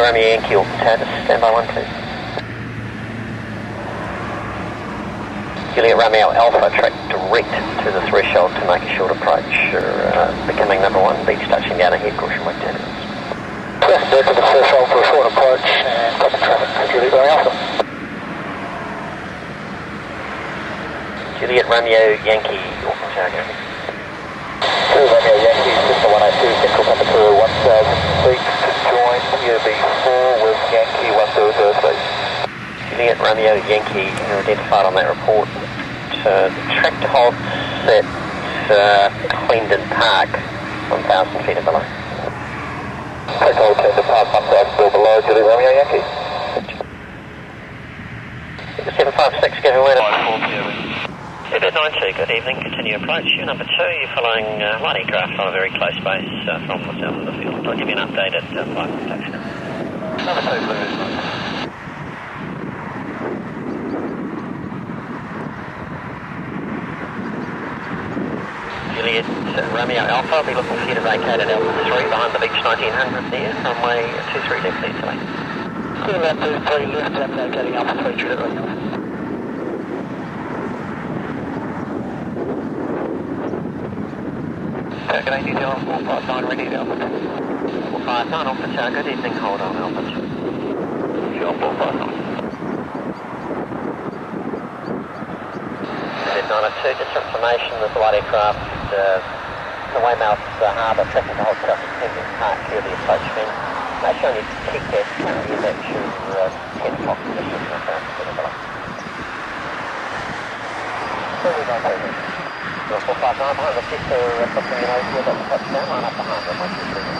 Juliet Romeo Yankee Auckland Tower, stand by one please. Juliet Romeo Alpha, track direct to the threshold to make a short approach, uh, becoming number one, Beech touching down ahead, caution wake turbulence. Press there to the threshold for a short approach and the traffic, Juliet Romeo Alpha. Juliet Romeo Yankee Auckland ahead. 2 Romeo Yankee, System 102, central temperature 1000 feet to join UB4 with Yankee 100 feet. Juliet Romeo Yankee are identified on that report. Uh, track to halt at uh, Clendon Park, 1,000 feet or below. Take hold 10 to pass 1000 feet below, Juliet Romeo Yankee. 756, go ahead. 5 Good 92, good evening. Continue approach. You're number two. You're following uh, light aircraft on a very close base uh, from the south of the field. I'll give you an update at uh, flight protection. Number 2, please. Juliet uh, Romeo Alpha. I'll be looking for you to vacate at Alpha 3 behind the Beech 1900 there. Runway 23 left. Delay. Clear left 23 left and vacating Alpha 3, Juliet Romeo. Good evening, detail 459, ready to Alpha 2. 459 Alpha Tower. Good evening. Hold on, Alpha 2. Sure, 459. Good 92. Just for information, a light aircraft uh, the Weymouth uh, Harbour to hold south of Clendon Park here the approach bin. Make sure you keep that currently is your uh, 10 o'clock position. Okay, Clear left 23. 459 behind the sector, uh, something you know, you've got the touchdown line up behind them, once you see them.